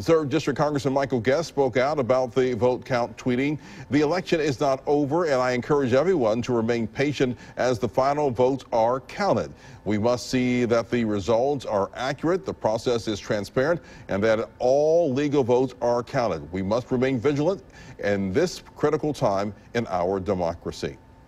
Third District Congressman Michael Guest spoke out about the vote count, tweeting, The election is not over, and I encourage everyone to remain patient as the final votes are counted. We must see that the results are accurate, the process is transparent, and that all legal votes are counted. We must remain vigilant in this critical time in our democracy.